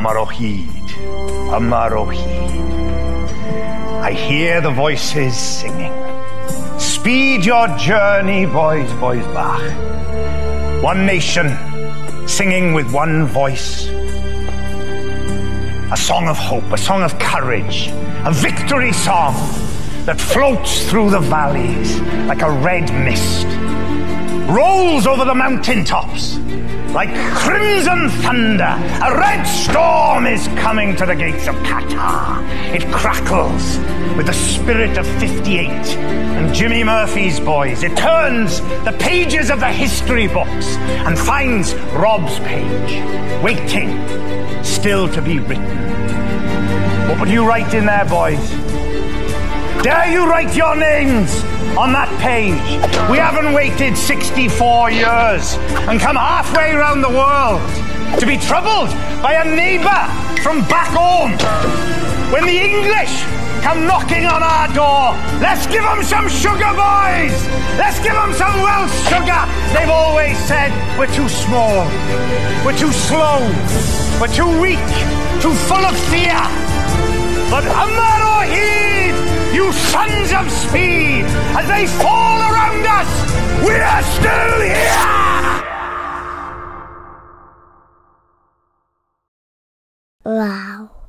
Yma o hyd, Amarohid. I hear the voices singing. Speed your journey, boys, boys, Bach. One nation singing with one voice. A song of hope, a song of courage, a victory song that floats through the valleys like a red mist, rolls over the mountaintops like crimson thunder. A red storm is coming to the gates of Qatar. It crackles with the spirit of 58 and Jimmy Murphy's boys. It turns the pages of the history books and finds Rob's page, waiting, still to be written. What would you write in there, boys? Dare you write your names on that page? We haven't waited 64 years and come halfway around the world to be troubled by a neighbour from back home. When the English come knocking on our door, let's give them some sugar, boys! Let's give them some Welsh sugar! They've always said we're too small, we're too slow, we're too weak, too full of fear. But you sons of speed, as they fall around us, we are still here! Wow.